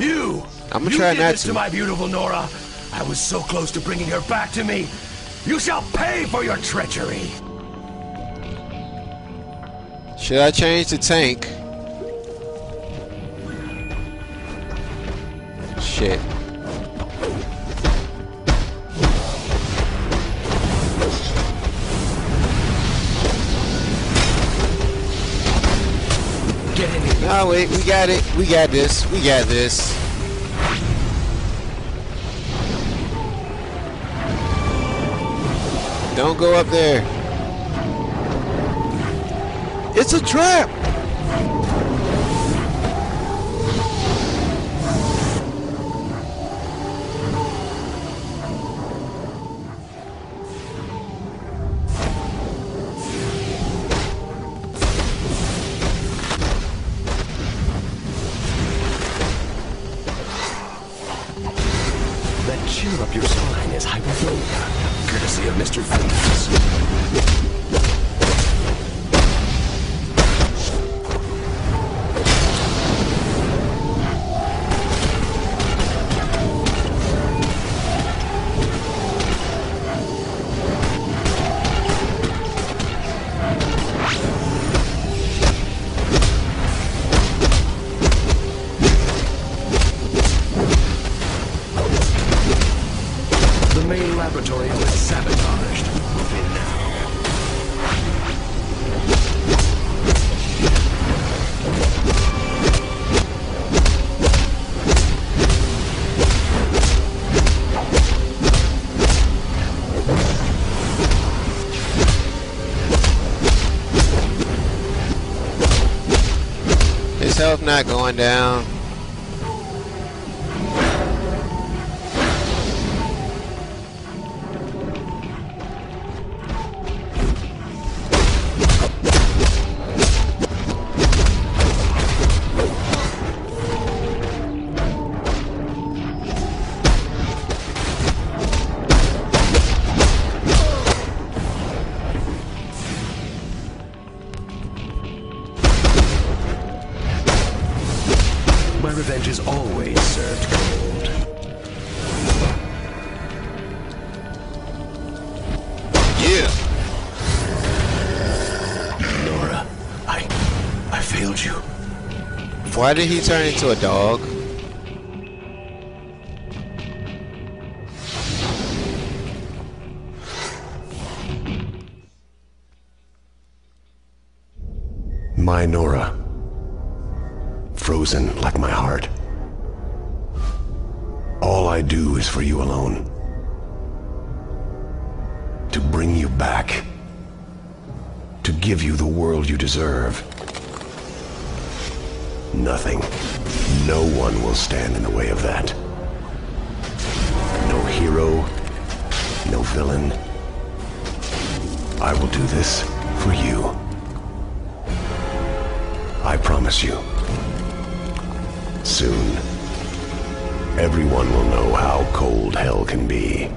You! I'm gonna you try did not this to. to my beautiful Nora. I was so close to bringing her back to me. You shall pay for your treachery. Should I change the tank? Shit. No, wait, we got it. We got this. We got this. Don't go up there. It's a trap. Chill up your spine is hypothermia, courtesy of Mr. Freeze. Sabotaged. Move in now. His health not going down. Revenge is always served cold. Yeah. Nora, I... I failed you. Why did he turn into a dog? My Nora. Frozen like my heart. All I do is for you alone. To bring you back. To give you the world you deserve. Nothing. No one will stand in the way of that. No hero. No villain. I will do this for you. I promise you. Soon, everyone will know how cold hell can be.